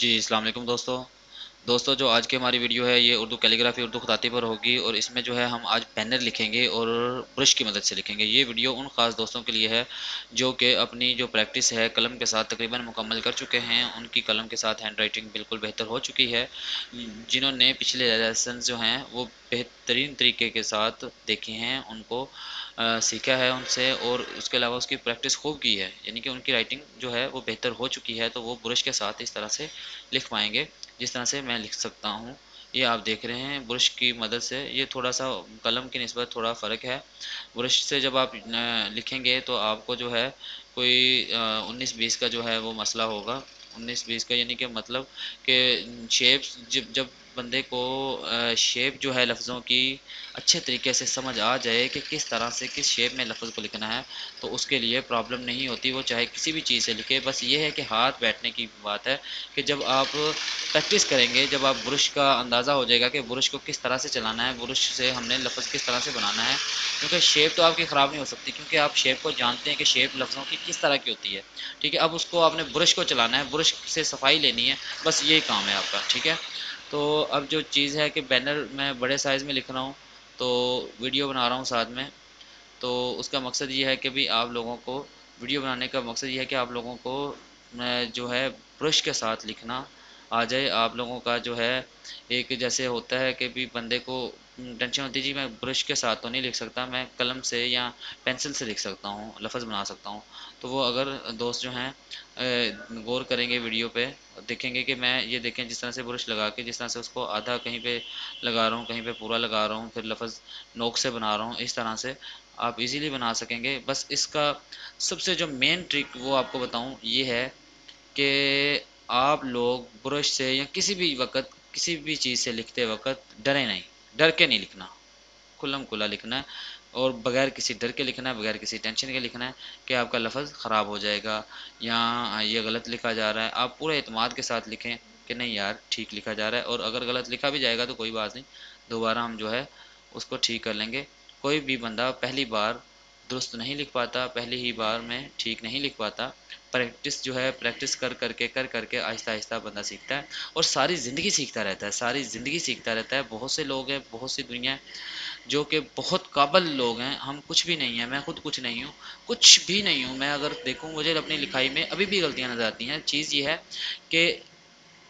جی السلام علیکم دوستو۔ دوستو، جو آج کی ہماری ویڈیو ہے، یہ اردو کیلیگرافی، اردو خطاطی پر ہوگی اور اس میں جو ہے، ہم آج بینر لکھیں گے اور برش کی مدد سے لکھیں گے۔ یہ ویڈیو ان خاص دوستوں کے لیے ہے جو کہ اپنی جو پریکٹس ہے، قلم کے ساتھ تقریباً مکمل کر چکے ہیں۔ ان کی قلم کے ساتھ ہینڈ رائٹنگ بالکل بہتر ہو چکی ہے۔ جنہوں نے پچھلے لیسنز جو ہیں، وہ بہترین طریقے کے ساتھ دیکھے ہیں۔ ان کو سیکھا ہے ان سے اور اس کے علاوہ اس کی پریکٹس خوب کی ہے۔ یعنی کہ ان کی رائٹنگ جو ہے وہ بہتر ہو چکی ہے، تو وہ برش کے ساتھ اس طرح سے لکھ پائیں گے، جس طرح سے میں لکھ سکتا ہوں۔ یہ آپ دیکھ رہے ہیں، برش کی مدد سے یہ تھوڑا سا قلم کی نسبت تھوڑا فرق ہے۔ برش سے جب آپ لکھیں گے تو آپ کو جو ہے کوئی انیس بیس کا جو ہے وہ مسئلہ ہوگا۔ انیس بیس کا یعنی کہ مطلب کہ شیپ جب جب بندے کو شیپ جو ہے لفظوں کی اچھے طریقے سے سمجھ آ جائے کہ کس طرح سے کس شیپ میں لفظ کو لکھنا ہے، تو اس کے لیے پرابلم نہیں ہوتی، وہ چاہے کسی بھی چیز سے لکھے۔ بس یہ ہے کہ ہاتھ بیٹھنے کی بات ہے کہ جب آپ پریکٹس کریں گے، جب آپ برش کا اندازہ ہو جائے گا کہ برش کو کس طرح سے چلانا ہے، برش سے ہم نے لفظ کس طرح سے بنانا ہے، کیونکہ شیپ تو آپ کی خراب نہیں ہو سکتی، کیونکہ آپ شیپ کو جانتے ہیں کہ شیپ لفظوں کی کس طرح کی ہوتی ہے۔ ٹھیک ہے، اب اس کو آپ نے برش کو چلانا ہے، برش سے صفائی لینی ہے، بس یہی کام ہے آپ کا، ٹھیک ہے؟ تو اب جو چیز ہے کہ بینر میں بڑے سائز میں لکھ رہا ہوں، تو ویڈیو بنا رہا ہوں ساتھ میں۔ تو اس کا مقصد یہ ہے کہ بھی آپ لوگوں کو، ویڈیو بنانے کا مقصد یہ ہے کہ آپ لوگوں کو جو ہے برش کے ساتھ لکھنا آ جائے۔ آپ لوگوں کا جو ہے ایک جیسے ہوتا ہے کہ بھی بندے کو ٹینشن ہوتی جی میں برش کے ساتھ تو نہیں لکھ سکتا، میں قلم سے یا پینسل سے لکھ سکتا ہوں، لفظ بنا سکتا ہوں۔ تو وہ اگر دوست جو ہیں غور کریں گے ویڈیو پہ، دیکھیں گے کہ میں یہ دیکھیں جس طرح سے برش لگا کے، جس طرح سے اس کو آدھا کہیں پہ لگا رہا ہوں، کہیں پہ پورا لگا رہا ہوں، پھر لفظ نوک سے بنا رہا ہوں، اس طرح سے آپ ایزیلی بنا سکیں گے۔ بس اس کا سب سے جو مین ٹرک وہ آپ کو بتاؤں، یہ ہے کہ آپ لوگ برش سے یا کسی بھی وقت، کسی بھی چیز سے لکھتے وقت ڈرے نہیں۔ ڈر کے نہیں لکھنا۔ کھلم کھلا لکھنا ہے اور بغیر کسی ڈر کے لکھنا ہے، بغیر کسی ٹینشن کے لکھنا ہے کہ آپ کا لفظ خراب ہو جائے گا یا یہ غلط لکھا جا رہا ہے۔ آپ پورے اعتماد کے ساتھ لکھیں کہ نہیں یار، ٹھیک لکھا جا رہا ہے اور اگر غلط لکھا بھی جائے گا تو کوئی بات نہیں، دوبارہ ہم جو ہے اس کو ٹھیک کر لیں گے۔ کوئی بھی بندہ پہلی بار درست نہیں لکھ پاتا، پہلی ہی بار میں ٹھیک نہیں لکھ پاتا۔ پریکٹس جو ہے پریکٹس کر کر کے، کر کر کے آہستہ آہستہ بندہ سیکھتا ہے اور ساری زندگی سیکھتا رہتا ہے، ساری زندگی سیکھتا رہتا ہے۔ بہت سے لوگ ہیں، بہت سی دنیا جو کہ بہت قابل لوگ ہیں۔ ہم کچھ بھی نہیں ہیں، میں خود کچھ نہیں ہوں، کچھ بھی نہیں ہوں۔ میں اگر دیکھوں مجھے اپنی لکھائی میں ابھی بھی غلطیاں نظر آتی ہیں۔ چیز یہ ہے کہ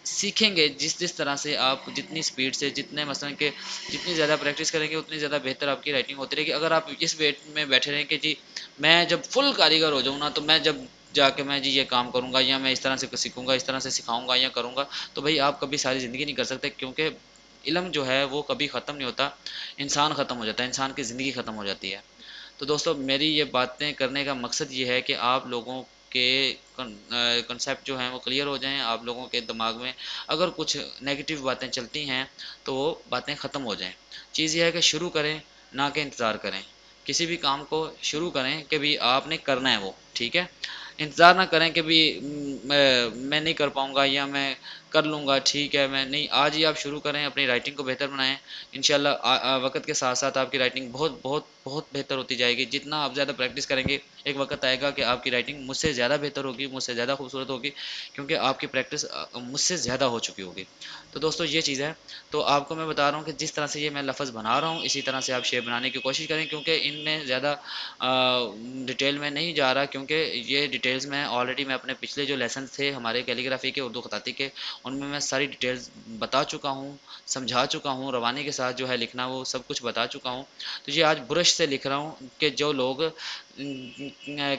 سیکھیں گے جس جس طرح سے آپ جتنی سپیڈ سے جتنے مثلا کہ جتنی زیادہ پریکٹس کریں گے، اتنی زیادہ بہتر آپ کی رائٹنگ ہوتی رہے گی۔ اگر آپ اس ویٹ میں بیٹھے رہیں کہ جی میں جب فل کاریگر ہو جاؤں نا، تو میں جب جا کے میں جی یہ کام کروں گا یا میں اس طرح سے سیکھوں گا، اس طرح سے سکھاؤں گا یا کروں گا، تو بھائی آپ کبھی ساری زندگی نہیں کر سکتے کیونکہ علم جو ہے وہ کبھی ختم نہیں ہوتا، انسان ختم ہو جاتا ہے، انسان کی زندگی ختم ہو جاتی ہے۔ تو دوستو، میری یہ باتیں کرنے کا مقصد یہ ہے کہ آپ لوگوں کے کنسیپٹ جو ہیں وہ کلیئر ہو جائیں آپ لوگوں کے دماغ میں۔ اگر کچھ نگیٹیو باتیں چلتی ہیں تو وہ باتیں ختم ہو جائیں۔ چیز یہ ہے کہ شروع کریں، نہ کہ انتظار کریں۔ کسی بھی کام کو شروع کریں کہ بھی آپ نے کرنا ہے وہ، ٹھیک ہے؟ انتظار نہ کریں کہ بھی میں نہیں کر پاؤں گا یا میں کر لوں گا، ٹھیک ہے، میں نہیں، آج ہی آپ شروع کریں، اپنی رائٹنگ کو بہتر بنائیں۔ انشاءاللہ وقت کے ساتھ ساتھ آپ کی رائٹنگ بہت بہت بہت بہتر ہوتی جائے گی۔ جتنا آپ زیادہ پریکٹس کریں گے، ایک وقت آئے گا کہ آپ کی رائٹنگ مجھ سے زیادہ بہتر ہوگی، مجھ سے زیادہ خوبصورت ہوگی، کیونکہ آپ کی پریکٹس مجھ سے زیادہ ہو چکی ہوگی۔ تو دوستو، یہ چیز ہے۔ تو آپ کو میں بتا رہا ہوں کہ جس طرح سے یہ میں لفظ بنا رہا ہوں، اسی طرح سے آپ شیپ بنانے کی کوشش کریں، کیونکہ ان میں زیادہ ڈیٹیل میں نہیں جا رہا، کیونکہ یہ ڈیٹیلز میں آلریڈی میں اپنے پچھلے جو لیسنس تھے، ہمارے کیلیگرافی کے، اردو خطاطی کے ان میں میں ساری ڈیٹیلز بتا چکا ہوں، سمجھا چکا ہوں، روانی کے ساتھ جو ہے لکھنا وہ سب کچھ بتا چکا ہوں۔ تو یہ آج برش سے لکھ رہا ہوں کہ جو لوگ،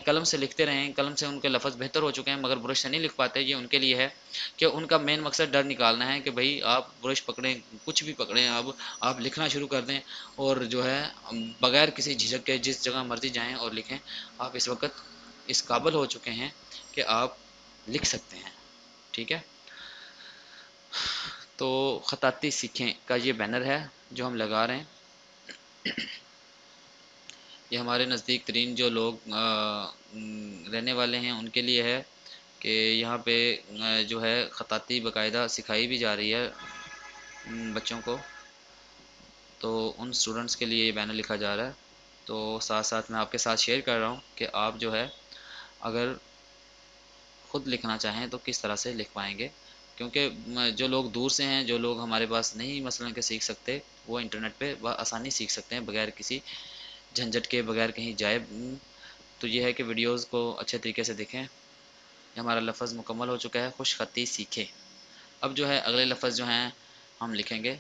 قلم سے لکھتے رہیں، قلم سے ان کے لفظ بہتر ہو چکے ہیں، مگر برش سے نہیں لکھ پاتے۔ یہ ان کے لیے ہے کہ ان کا مین مقصد ڈر نکالنا ہے کہ بھائی آپ برش پکڑیں، کچھ بھی پکڑیں، اب آپ لکھنا شروع کر دیں اور جو ہے بغیر کسی جھجک کے جس جگہ مرضی جائیں اور لکھیں، آپ اس وقت اس قابل ہو چکے ہیں کہ آپ لکھ سکتے ہیں۔ ٹھیک ہے؟ تو خطاطی سیکھیں۔ کا یہ بینر ہے جو ہم لگا رہے ہیں۔ یہ ہمارے نزدیک ترین جو لوگ رہنے والے ہیں، ان کے لیے ہے کہ یہاں پہ جو ہے خطاطی باقاعدہ سکھائی بھی جا رہی ہے بچوں کو۔ تو ان اسٹوڈنٹس کے لیے یہ بینر لکھا جا رہا ہے۔ تو ساتھ ساتھ میں آپ کے ساتھ شیئر کر رہا ہوں کہ آپ جو ہے اگر خود لکھنا چاہیں تو کس طرح سے لکھ پائیں گے۔ کیونکہ جو لوگ دور سے ہیں، جو لوگ ہمارے پاس نہیں مثلا کہ سیکھ سکتے، وہ انٹرنیٹ پہ آسانی سیکھ سکتے ہیں بغیر کسی جھنجھٹ کے، بغیر کہیں جائے۔ تو یہ ہے کہ ویڈیوز کو اچھے طریقے سے دیکھیں۔ ہمارا لفظ مکمل ہو چکا ہے۔ خوش خطی سیکھے اب جو ہے، اگلے لفظ جو ہیں، ہم لکھیں گے۔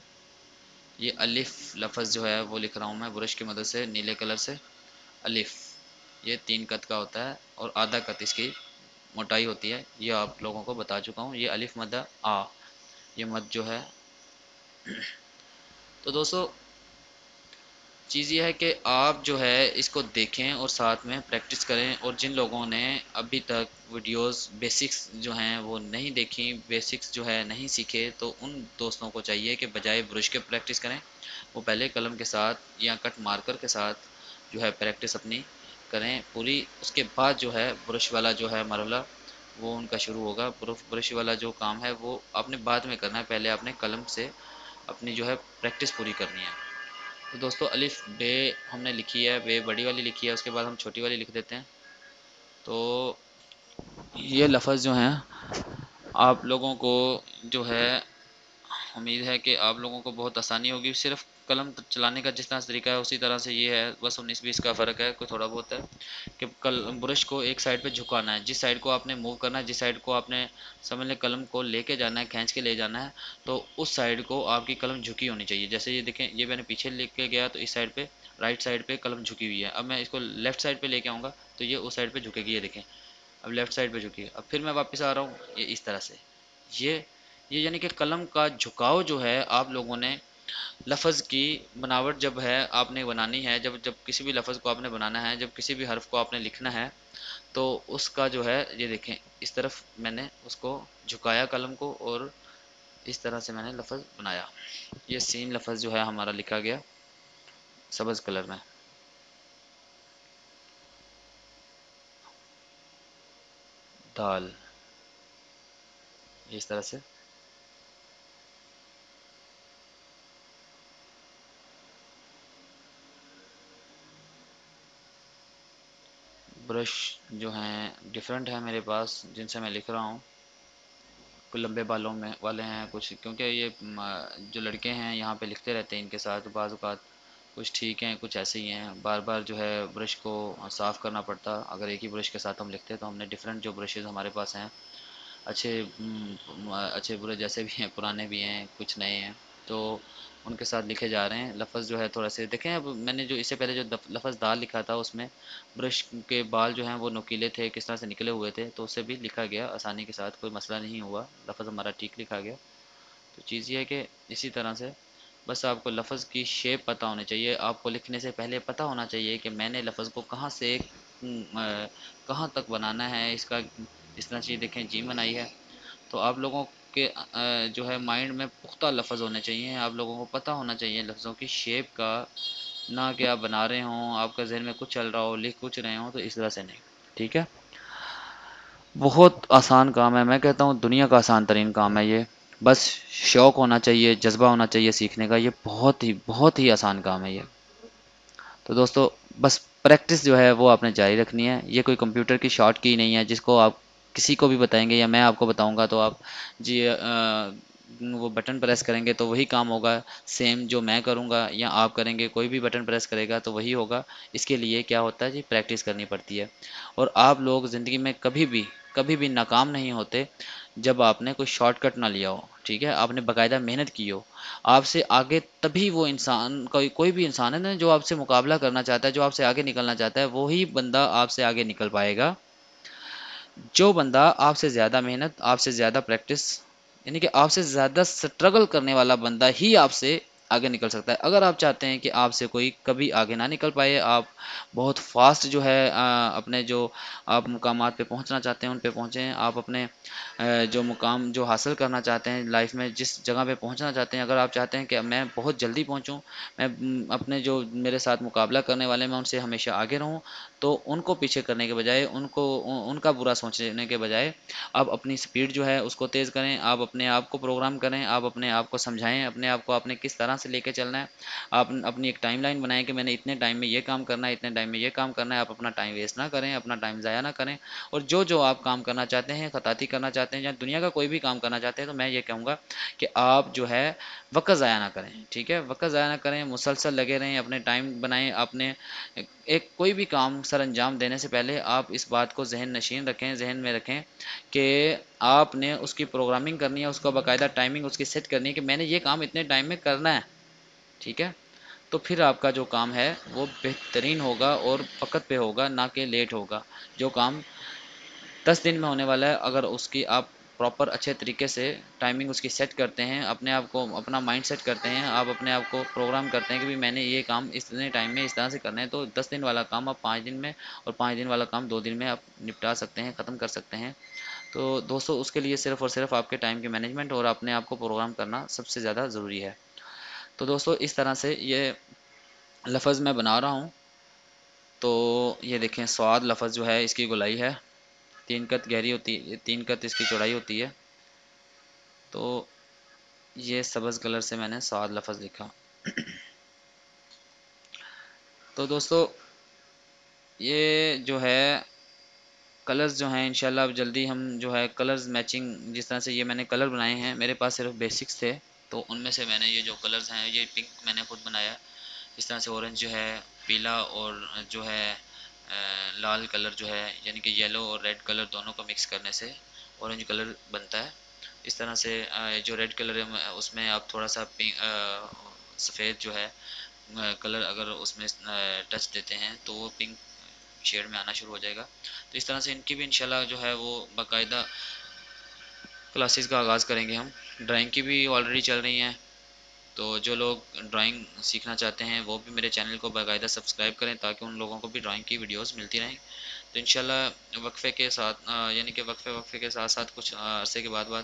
یہ الف لفظ جو ہے، وہ لکھ رہا ہوں میں برش کی مدد سے، نیلے کلر سے۔ الف، یہ تین قط کا ہوتا ہے اور آدھا قط اس کی موٹائی ہوتی ہے، یہ آپ لوگوں کو بتا چکا ہوں۔ یہ الف مد آ، یہ مد جو ہے۔ تو دوستو، چیز یہ ہے کہ آپ جو ہے اس کو دیکھیں اور ساتھ میں پریکٹس کریں۔ اور جن لوگوں نے ابھی تک ویڈیوز بیسکس جو ہیں وہ نہیں دیکھیں بیسکس جو ہے نہیں سیکھے، تو ان دوستوں کو چاہیے کہ بجائے برش کے پریکٹس کریں۔ وہ پہلے قلم کے ساتھ یا کٹ مارکر کے ساتھ جو ہے پریکٹس اپنی کریں، پوری اس کے بعد جو ہے، برش والا جو ہے مرحلہ، وہ ان کا شروع ہوگا۔ برش والا جو کام ہے، وہ آپ نے بعد میں کرنا ہے۔ پہلے آپ نے قلم سے اپنی جو ہے پریکٹس پوری کرنی ہے۔ تو دوستو، الف، بے ہم نے لکھی ہے۔ بے بڑی والی لکھی ہے، اس کے بعد ہم چھوٹی والی لکھ دیتے ہیں۔ تو یہ لفظ جو ہیں، آپ لوگوں کو جو ہے امید ہے کہ آپ لوگوں کو بہت آسانی ہوگی۔ صرف قلم چلانے کا جس طرح طریقہ ہے، اسی طرح سے یہ ہے، بس انیس بیس کا فرق ہے، کوئی تھوڑا بہت ہے کہ کل برش کو ایک سائڈ پہ جھکانا ہے۔ جس سائڈ کو آپ نے موو کرنا ہے، جس سائڈ کو آپ نے سمجھ لیں قلم کو لے کے جانا ہے، کھینچ کے لے جانا ہے، تو اس سائڈ کو آپ کی قلم جھکی ہونی چاہیے۔ جیسے یہ دیکھیں، یہ میں نے پیچھے لکھ کے گیا تو اس سائڈ پہ، رائٹ سائڈ پہ قلم جھکی ہوئی ہے۔ اب میں اس کو لیفٹ سائڈ پہ لے کے آؤں گا تو یہ اس سائڈ پہ جھکے گی، یہ دیکھیں۔ اب لیفٹ سائڈ پہ جھکی۔ اب پھر میں واپس آ رہا ہوں، یہ اس طرح سے۔ یہ یہ یعنی کہ قلم کا جھکاؤ جو ہے، آپ لوگوں نے لفظ کی بناوٹ جب ہے، آپ نے بنانی ہے، جب جب کسی بھی لفظ کو آپ نے بنانا ہے، جب کسی بھی حرف کو آپ نے لکھنا ہے، تو اس کا جو ہے، یہ دیکھیں، اس طرف میں نے اس کو جھکایا قلم کو اور اس طرح سے میں نے لفظ بنایا۔ یہ سین لفظ جو ہے ہمارا لکھا گیا سبز کلر میں۔ دال۔ اس طرح سے برش جو ہیں ڈفرینٹ ہیں میرے پاس، جن سے میں لکھ رہا ہوں۔ کوئی لمبے بالوں میں والے ہیں، کچھ کیونکہ یہ جو لڑکے ہیں یہاں پہ لکھتے رہتے ہیں ان کے ساتھ بعض اوقات۔ کچھ ٹھیک ہیں، کچھ ایسے ہی ہیں۔ بار بار جو ہے برش کو صاف کرنا پڑتا۔ اگر ایک ہی برش کے ساتھ ہم لکھتے تو ہم نے ڈفرینٹ جو برشز ہمارے پاس ہیں، اچھے اچھے برے جیسے بھی ہیں، پرانے بھی ہیں، کچھ نئے ہیں۔ تو ان کے ساتھ لکھے جا رہے ہیں۔ لفظ جو ہے تھوڑا سے، دیکھیں اب میں نے جو اس سے پہلے جو لفظ دال لکھا تھا، اس میں برش کے بال جو ہیں وہ نکیلے تھے، کس طرح سے نکلے ہوئے تھے، تو اسے بھی لکھا گیا آسانی کے ساتھ، کوئی مسئلہ نہیں ہوا۔ لفظ ہمارا ٹھیک لکھا گیا۔ تو چیز یہ ہے کہ اسی طرح سے بس آپ کو لفظ کی شیپ پتہ ہونی چاہیے۔ آپ کو لکھنے سے پہلے پتہ ہونا چاہیے کہ میں نے لفظ کو کہاں سے کہاں تک بنانا ہے، اس کا، اس طرح چیز دیکھیں، جیم بنائی ہے۔ تو آپ لوگوں کے جو ہے مائنڈ میں پختہ لفظ ہونے چاہیے، آپ لوگوں کو پتہ ہونا چاہیے لفظوں کی شیپ کا، نہ کہ آپ بنا رہے ہوں، آپ کا ذہن میں کچھ چل رہا ہو، لکھ کچھ رہے ہوں، تو اس طرح سے نہیں، ٹھیک ہے؟ بہت آسان کام ہے، میں کہتا ہوں دنیا کا آسان ترین کام ہے یہ، بس شوق ہونا چاہیے، جذبہ ہونا چاہیے سیکھنے کا، یہ بہت ہی بہت ہی آسان کام ہے یہ۔ تو دوستو، بس پریکٹس جو ہے وہ آپ نے جاری رکھنی ہے، یہ کوئی کمپیوٹر کی شارٹ کی نہیں ہے جس کو آپ کسی کو بھی بتائیں گے یا میں آپ کو بتاؤں گا تو آپ جی وہ بٹن پریس کریں گے تو وہی کام ہوگا سیم جو میں کروں گا یا آپ کریں گے، کوئی بھی بٹن پریس کرے گا تو وہی ہوگا۔ اس کے لیے کیا ہوتا ہے جی پریکٹس کرنی پڑتی ہے۔ اور آپ لوگ زندگی میں کبھی بھی کبھی بھی ناکام نہیں ہوتے جب آپ نے کوئی شارٹ کٹ نہ لیا ہو، ٹھیک ہے؟ آپ نے باقاعدہ محنت کی ہو۔ آپ سے آگے تبھی وہ انسان، کوئی کوئی بھی انسان ہے نا جو آپ سے مقابلہ کرنا چاہتا ہے، جو آپ سے آگے نکلنا چاہتا ہے، وہی بندہ آپ سے آگے نکل پائے گا۔ جو بندہ آپ سے زیادہ محنت، آپ سے زیادہ پریکٹس یعنی کہ آپ سے زیادہ سٹرگل کرنے والا بندہ ہی آپ سے آگے نکل سکتا ہے۔ اگر آپ چاہتے ہیں کہ آپ سے کوئی کبھی آگے نہ نکل پائے، آپ بہت فاسٹ جو ہے اپنے جو آپ مقامات پہ پہنچنا چاہتے ہیں، ان پہ پہنچیں۔ آپ اپنے جو مقام جو حاصل کرنا چاہتے ہیں لائف میں، جس جگہ پہ پہنچنا چاہتے ہیں، اگر آپ چاہتے ہیں کہ میں بہت جلدی پہنچوں، میں اپنے جو میرے ساتھ مقابلہ کرنے والے میں ان سے ہمیشہ آگے رہوں، تو ان کو پیچھے کرنے کے بجائے، ان کو، ان کا برا سوچنے کے بجائے آپ اپنی سپیڈ جو ہے، اس کو تیز کریں۔ آپ اپنے آپ کو پروگرام کریں، آپ اپنے آپ کو سمجھائیں، اپنے آپ کو آپ نے کس طرح سے لے کے چلنا ہے۔ آپ اپنی ایک ٹائم لائن بنائیں کہ میں نے اتنے ٹائم میں یہ کام کرنا ہے، اتنے ٹائم میں یہ کام کرنا ہے، آپ اپنا ٹائم ویسٹ نہ کریں، اپنا ٹائم ضائع نہ کریں۔ اور جو جو آپ کام کرنا چاہتے ہیں، خطاطی کرنا چاہتے ہیں یا دنیا کا کوئی بھی کام کرنا چاہتے ہیں، تو میں یہ کہوں گا کہ آپ جو ہے وقت ضائع نہ کریں، ٹھیک ہے؟ وقت ضائع نہ کریں، مسلسل لگے رہیں، اپنے ٹائم بنائیں، اپنے ایک کوئی بھی کام سر انجام دینے سے پہلے آپ اس بات کو ذہن نشین رکھیں، ذہن میں رکھیں کہ آپ نے اس کی پروگرامنگ کرنی ہے، اس کو باقاعدہ ٹائمنگ اس کی سیٹ کرنی ہے کہ میں نے یہ کام اتنے ٹائم میں کرنا ہے۔ ٹھیک ہے؟ تو پھر آپ کا جو کام ہے، وہ بہترین ہوگا اور وقت پہ ہوگا، نہ کہ لیٹ ہوگا۔ جو کام دس دن میں ہونے والا ہے، اگر اس کی آپ پراپر اچھے طریقے سے ٹائمنگ اس کی سیٹ کرتے ہیں، اپنے آپ کو، اپنا مائنڈ سیٹ کرتے ہیں، آپ اپنے آپ کو پروگرام کرتے ہیں کہ میں نے یہ کام اس اتنے ٹائم میں اس طرح سے کرنا ہے، تو دس دن والا کام آپ پانچ دن میں اور پانچ دن والا کام دو دن میں آپ نپٹا سکتے ہیں، ختم کر سکتے ہیں۔ تو دوستو، اس کے لیے صرف اور صرف آپ کے ٹائم کی مینجمنٹ اور اپنے آپ کو پروگرام کرنا سب سے زیادہ ضروری ہے۔ تو دوستو، اس طرح سے یہ لفظ میں بنا رہا ہوں۔ تو یہ دیکھیں، سواد لفظ جو ہے، اس کی گلائی ہے۔ تین کت گہری ہوتی ہے تین کت اس کی چوڑائی ہوتی ہے۔ تو یہ سبز کلر سے میں نے سواد لفظ لکھا۔ تو دوستو، یہ جو ہے کلرز جو ہیں، انشاءاللہ اب جلدی ہم جو ہے کلرز میچنگ جس طرح سے یہ میں نے کلر بنائے ہیں، میرے پاس صرف بیسکس تھے، تو ان میں سے میں نے یہ جو کلرز ہیں، یہ پنک میں نے خود بنایا۔ اس طرح سے اورنج جو ہے، پیلا اور جو ہے لال کلر جو ہے یعنی کہ یلو اور ریڈ کلر دونوں کو مکس کرنے سے اورنج کلر بنتا ہے۔ اس طرح سے جو ریڈ کلر ہے اس میں آپ تھوڑا سا سفید جو ہے کلر اگر اس میں ٹچ دیتے ہیں، تو وہ پنک شیڈ میں آنا شروع ہو جائے گا۔ تو اس طرح سے ان کی بھی انشاءاللہ جو ہے وہ باقاعدہ کلاسز کا آغاز کریں گے ہم۔ ڈرائنگ کی بھی آلریڈی چل رہی ہیں۔ تو جو لوگ ڈرائنگ سیکھنا چاہتے ہیں، وہ بھی میرے چینل کو باقاعدہ سبسکرائب کریں تاکہ ان لوگوں کو بھی ڈرائنگ کی ویڈیوز ملتی رہیں۔ تو انشاءاللہ وقفے کے ساتھ یعنی کہ وقفے وقفے کے ساتھ ساتھ کچھ عرصے کے بعد بعد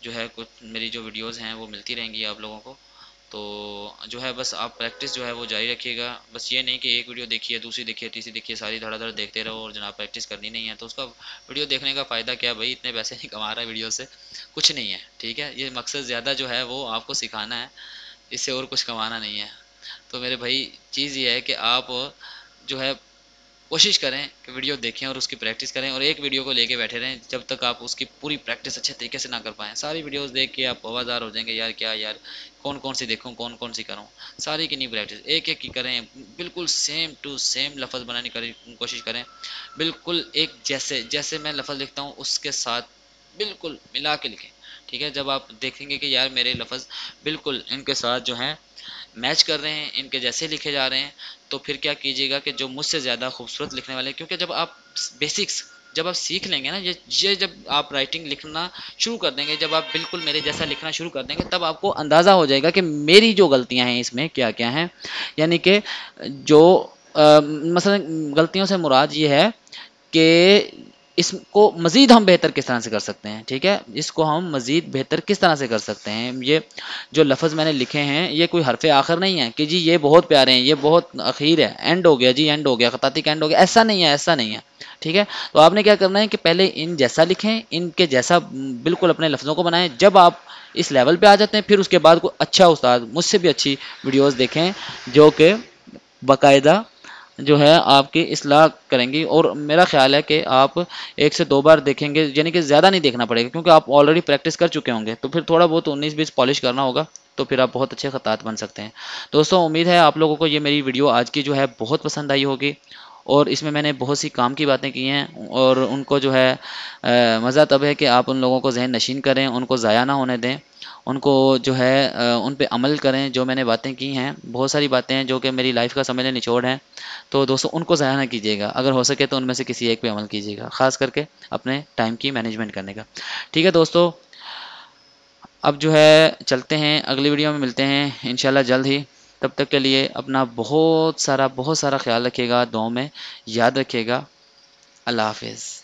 جو ہے کچھ میری جو ویڈیوز ہیں وہ ملتی رہیں گی آپ لوگوں کو۔ تو جو ہے بس آپ پریکٹس جو ہے وہ جاری رکھیے گا۔ بس یہ نہیں کہ ایک ویڈیو دیکھیے، دوسری دیکھیے، تیسری دیکھیے، ساری دھڑا دھڑ دیکھتے رہو اور جناب پریکٹس کرنی نہیں ہے۔ تو اس کا ویڈیو دیکھنے کا فائدہ کیا بھائی؟ اتنے پیسے نہیں کما رہا ہے ویڈیو سے۔ کچھ نہیں ہے، ٹھیک ہے؟ یہ مقصد زیادہ جو ہے وہ آپ کو سکھانا ہے۔ اس سے اور کچھ کمانا نہیں ہے۔ تو میرے بھائی، چیز یہ ہے کہ آپ جو ہے کوشش کریں کہ ویڈیو دیکھیں اور اس کی پریکٹس کریں اور ایک ویڈیو کو لے کے بیٹھے رہیں جب تک آپ اس کی پوری پریکٹس اچھے طریقے سے نہ کر پائیں۔ ساری ویڈیوز دیکھ کے آپ آوازدار ہو جائیں گے، یار کیا یار، کون کون سی دیکھوں، کون کون سی کروں۔ ساری کی نہیں پریکٹس، ایک ایک کی کریں، بالکل سیم ٹو سیم لفظ بنانے کی کوشش کریں۔ بالکل ایک جیسے جیسے میں لفظ لکھتا ہوں، اس کے ساتھ بالکل ملا کے لکھیں۔ ٹھیک ہے، جب آپ دیکھیں گے کہ یار میرے لفظ بالکل ان کے ساتھ جو ہیں میچ کر رہے ہیں، ان کے جیسے لکھے جا رہے ہیں، تو پھر کیا کیجیے گا کہ جو مجھ سے زیادہ خوبصورت لکھنے والے، کیونکہ جب آپ بیسکس جب آپ سیکھ لیں گے نا، یہ جب آپ رائٹنگ لکھنا شروع کر دیں گے، جب آپ بالکل میرے جیسا لکھنا شروع کر دیں گے، تب آپ کو اندازہ ہو جائے گا کہ میری جو غلطیاں ہیں اس میں کیا کیا ہیں۔ یعنی کہ جو مثلا غلطیوں سے مراد یہ ہے کہ اس کو مزید ہم بہتر کس طرح سے کر سکتے ہیں؟ ٹھیک ہے؟ اس کو ہم مزید بہتر کس طرح سے کر سکتے ہیں؟ یہ جو لفظ میں نے لکھے ہیں، یہ کوئی حرف آخر نہیں ہے کہ جی یہ بہت پیارے ہیں، یہ بہت اخیر ہے اینڈ ہو گیا جی اینڈ ہو گیا، خطاطی کا اینڈ ہو گیا، ایسا نہیں ہے، ایسا نہیں ہے، ٹھیک ہے؟ تو آپ نے کیا کرنا ہے کہ پہلے ان جیسا لکھیں، ان کے جیسا بالکل اپنے لفظوں کو بنائیں، جب آپ اس لیول پہ آ جاتے ہیں، پھر اس کے بعد کوئی اچھا استاد، مجھ سے بھی اچھی ویڈیوز دیکھیں، جو کہ باقاعدہ جو ہے آپ کی اصلاح کریں گی اور میرا خیال ہے کہ آپ ایک سے دو بار دیکھیں گے یعنی کہ زیادہ نہیں دیکھنا پڑے گا کیونکہ آپ آلریڈی پریکٹس کر چکے ہوں گے۔ تو پھر تھوڑا بہت انیس بیس پالش کرنا ہوگا تو پھر آپ بہت اچھے خطاط بن سکتے ہیں۔ دوستوں امید ہے آپ لوگوں کو یہ میری ویڈیو آج کی جو ہے بہت پسند آئی ہوگی۔ اور اس میں میں نے بہت سی کام کی باتیں کی ہیں اور ان کو جو ہے مزہ تب ہے کہ آپ ان لوگوں کو ذہن نشین کریں، ان کو ضائع نہ ہونے دیں، ان کو جو ہے ان پہ عمل کریں، جو میں نے باتیں کی ہیں۔ بہت ساری باتیں ہیں جو کہ میری لائف کا سمجھنے نچوڑ ہیں۔ تو دوستوں ان کو ضائع نہ کیجیے گا۔ اگر ہو سکے تو ان میں سے کسی ایک پہ عمل کیجیے گا، خاص کر کے اپنے ٹائم کی مینجمنٹ کرنے کا۔ ٹھیک ہے دوستو، اب جو ہے، چلتے ہیں، اگلی ویڈیو میں ملتے ہیں۔ انشاءاللہ جلد ہی۔ تب تک کے لیے اپنا بہت سارا بہت سارا خیال رکھیے گا، دعاؤں میں یاد رکھیے گا۔ اللہ حافظ۔